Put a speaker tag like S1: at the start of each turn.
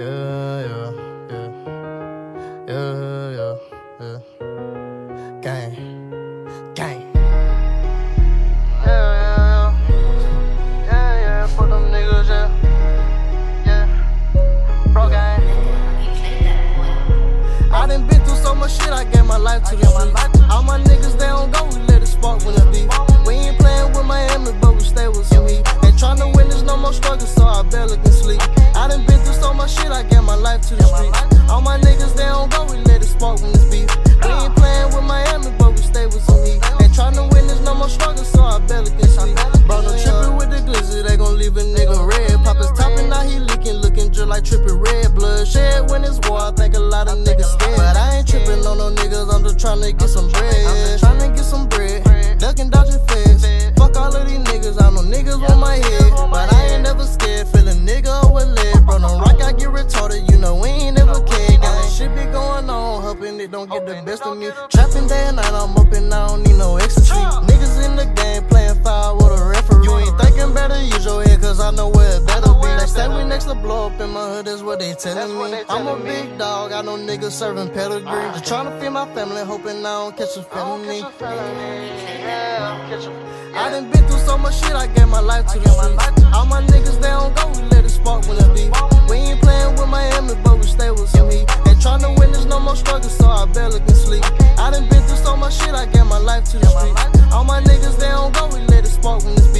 S1: Yeah, yeah, yeah. Yeah, yeah, yeah. Gang. Gang. Yeah, yeah, yeah. Yeah, yeah, fuck them niggas, yeah. Yeah. Bro gang. I done been through so much shit, I gave my life to the street. All my niggas, they don't go, we let it spark when it's beef. So I barely can sleep. I done been through so much shit, I gave my life to the street. All my niggas, they don't go, we let it spark when it's beef. We ain't playing with Miami, but we stay with some heat. Ain't tryna win, there's no more struggle, so I barely can sleep. Bro, no trippin' with the glizzy, they gon' leave a nigga red. Pop his toppin', now he leaking, looking just like trippin' red. Blood shed when it's war, I think a lot of niggas scared. But I ain't trippin' on no niggas, I'm just tryna get some bread. On my head. But I ain't never scared, feel a nigga with lead. Bro, no rock, I get retarded, you know we ain't never cared. Got shit be going on, hoping it don't get the best of me. Trapping day and night, I'm up and I don't need no extra sleep. Niggas in the game playing foul with a referee. You ain't thinking better, use your head, cause I know where it better be. They say we next to blow up in my hood, that's what they telling me. I'm a big dog, I know niggas serving pedigree. Ah. Just trying to feed my family, hoping I don't catch a felony. I done been through so much shit, I gave my life to the streets. All my niggas, they don't go, we let it spark when it's beef. We ain't playing with Miami, but we stay with some heat. Ain't tryna win, there's no more struggle, so I barely can sleep. I done been through so much shit, I gave my life to the streets. All my niggas, they don't go, we let it spark when it's beef.